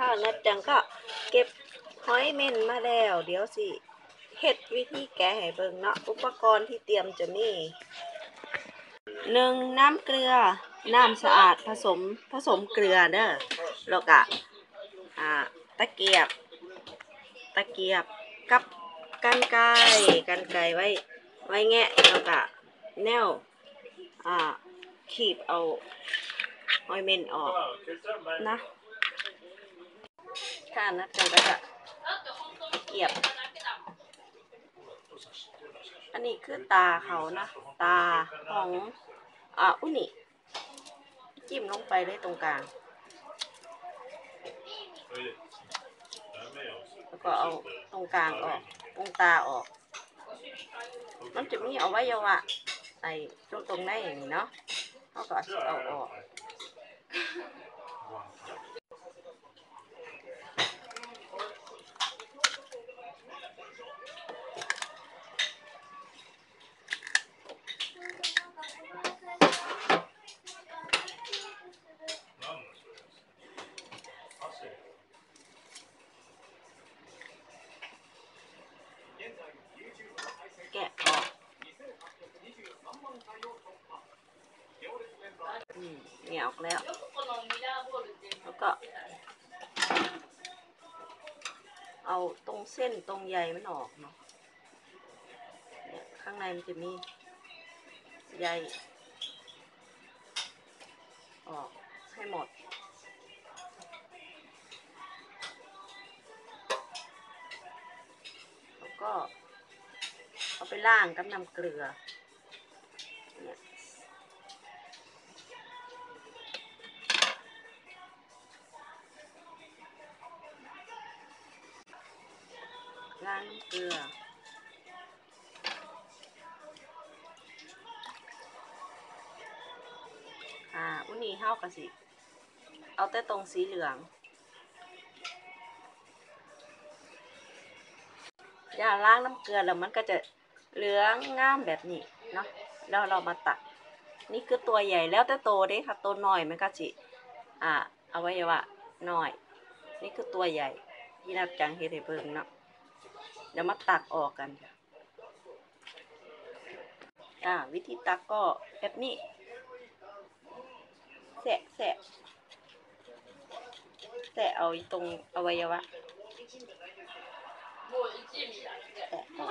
ข้าวนัดจังก็เก็บหอยเม่นมาแล้ว เดี๋ยวสิเฮ็ดวิธีแกะให้เบิ่งเนาะอุปกรณ์ที่เตรียมจะมีหนึ่งน้ำเกลือ น้ำสะอาดผสมผสมเกลือเด้อแล้วก็อ่าตะเกียบ ตะเกียบกับกันไกรกันไกรไว้ไว้แงะแล้วก็แนวอ่าขีบเอาหอยเม่นออกนะ ถ้านัดกันก็จะเกียบ อันนี้คือตาเขานะ ตาของอ่าอุนิจิ้มลงไปเลยตรงกลาง แล้วก็เอาตรงกลางออก ตรงตาออก มันจะมีอวัยวะไอ้ตรงตรงได้อย่างนี้เนาะเขาก็เอาออกะออกอืมเนี่ยออก แล้ว แล้วก็ เอาตรงเส้นตรงใยมันออกเนาะเนี่ยข้างในมันจะมีใยออกให้หมดแล้วก็เอาไปล่างกับน้ำเกลือ ล้างน้ำเกลือ อ่า อุนี่เฮากะสิ เอาแต่ตรงสีเหลืองอย่าล้างน้ำเกลือแล้วมันก็จะเหลืองงามแบบนี้เนาะ แล้วเรามาตัดนี่คือตัวใหญ่แล้วแต่โตเด้ค่ะ ตัวน้อยมันก็สิ อ่าอวัยวะน้อย นี่คือตัวใหญ่ที่นับจังเฮ็ดให้เบิ่งเนาะ เดี๋ยวมาตักออกกันค่ะอ่าวิธีตักก็แบบนี้แสะแสะแสะเอาตรงอวัยวะแตะออก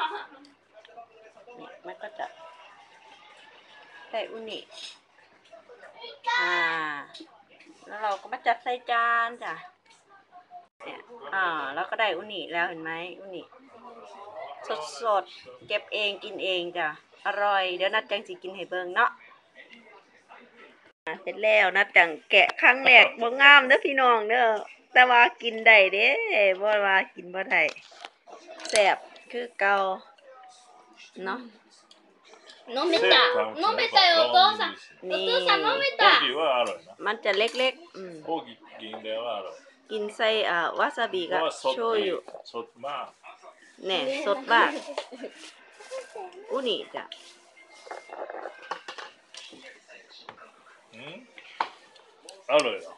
เนี่ยมันก็จะได้อุนิอ่า แล้วเราก็มาจัดใส่จานจ้ะเนี่ยอ่า แล้วก็ได้อุนิแล้วเห็นไหมอุนิ สดสดเก็บเองกินเองจ้ะ อร่อย เดี๋ยวนัดจังสิกินให้เบิงเนาะเสร็จแล้วนัดจังแกะครั้งแรกบ่งามเด้อพี่น้องเด้อแต่ว่ากินได้เด้บ่ว่ากินบ่ได้แซ่บคือเก่าเนาะ飲めた飲めたよお父さんお父さん飲めたมันจะเล็กๆอืมกินได้ว่าอร่อยกินใส่อ่าวาซาบิกับโชยุสดมาก แน่สดมากอุ้นี่จ้ะอร่อยเหรอ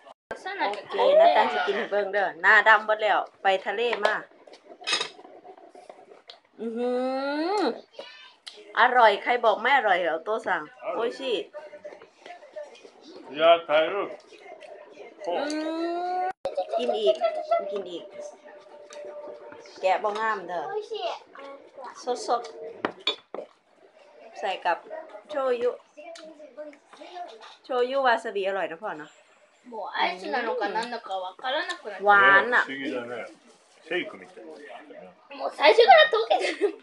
โอเคนะตันสกินให้เบิ่งเด้อหน้าดำหมดแล้ว ไปทะเลมาอือหืออร่อยใครบอกแม่อร่อยเหรอโตสั่งโอ้ยชิยาไทยรูปอืมกินอีก กินอีก แกะบ่งามเด้อ 美味しい สดสดๆใส่กับโชยุ โชยุวาซาบิอร่อยนะพ่อเนาะ もうアイスなのか何だかわからなくなっちゃわーんな不思議だね。シェイクみたいな。うもう最初から溶けてる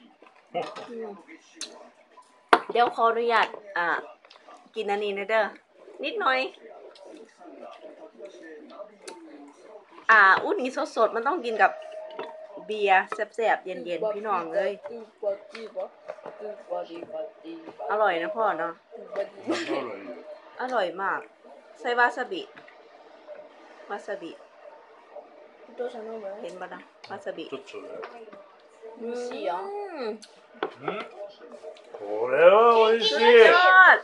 อืมเดี๋ยวขออนุญาตอ่า กินอันนี้นะเด้อ นิดหน่อย อ่า อุ้นนี้สดสดๆมันต้องกินกับ เบียร์แซ่บๆเย็นๆ พี่น้องเอ้ย อร่อยนะพ่อเนาะ アロイ。 อร่อยมาก ใส่วาซาบิ วาซาบิ お父さん飲む เห็นปะนะวาซาบิ ちょっとね。美味しいようんうんこれは美味しい。สุด ね ยอด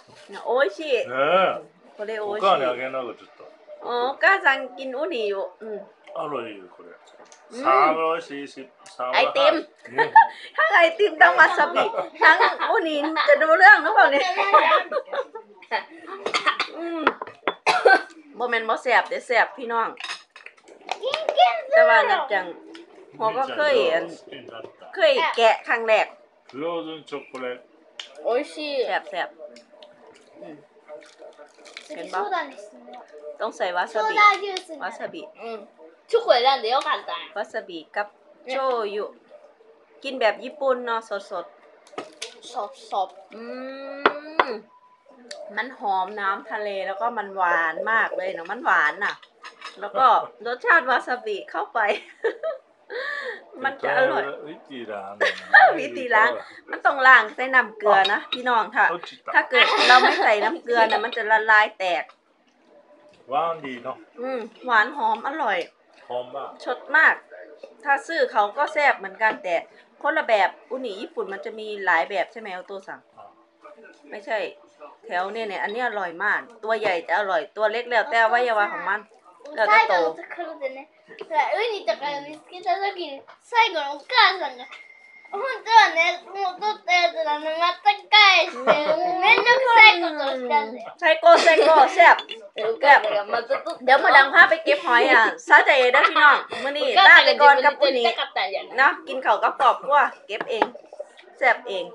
โอ้ยชิ え。これ美お味しい母にあげながちょっと。อ๋อก้าซังกินอุนิอยู่ อืม アロイこれ。うんサーロイシーシサーロイアイテムね ทั้งไอติมทั้งวาซาบิทั้งอุนินจะดูเรื่องหรือเปล่าเนี่ยอืมโมเมนต์บ่แสบเด้แสบพี่น้อง แต่ว่านับจังหัวก็เคยอัน 好きになった เคยแกะครั้งแรก フローズンチョコレート。美味しいแสบแสบอืม次変吧ソーダにする ต้องใส่วา ソ ซา ー บิ ダジュースにวาซาบิ うん ชุกคนด้านเดียวกันตาวาซาบิกับโชยุ กินแบบญี่ปุ่นเนาะสดสดสอสอๆอืมมันหอมน้ำทะเลแล้วก็มันหวานมากเลยเนาะมันหวานน่ะ แล้วก็รสชาติวาซาบิเข้าไป มันจะอร่อย วิธีล้างวิธีล้าง มันต้องล้างใส่น้ำเกลือนะพี่น้องค่ะถ้าเกิดเราไม่ใส่น้ำเกลือนะมันจะละลายแตกหวานดีเนาะอืมหวานหอมอร่อย 本場 ชดมาก ถ้าซื้อเขาก็แซ่บเหมือนกันแต่คนละแบบอุนิญี่ปุ่นมันจะมีหลายแบบใช่ไหมเอาตัวสั่ง ไม่ใช่ แถวเนี่ยเนี่ยอันนี้อร่อยมาก ตัวใหญ่จะอร่อยตัวเล็กแล้วแต่อวัยวะของมัน だ最と後のところでねほらウニとか見つけた時に最後のお母さんが 本当はねもう取ったやつなのまた返してめんどくさいことをしたんだよ ไซโกไซโกแซ่บ お母さんがまた取っ เดี๋ยวมาดังพาไปเก็บหอยอ่ะซาใจเด้อพี่น้องมื้อนี้ お母 ลา さん ไป が ก่อนกับ 自 อุ 分で取 นิ りたかったんじゃない เนาะกินข้าวกับกรอบกว่าเก็บเองแซ่บเอง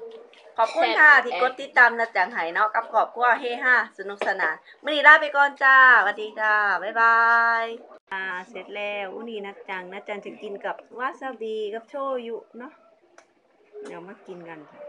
ขอบคุณค่ะที่กดติดตามนะจังไหเนาะกับกรอบกว่าเฮฮาสนุกสนานมื้อนี้ลาไปก่อนจ้าสวัสดีจ้าบ๊ายบายอ่าเสร็จแล้วอุนีนะจังนะจังจะกินกับวาซาบิกับโชยุเนาะ เดี๋ยวมากินกันค่ะ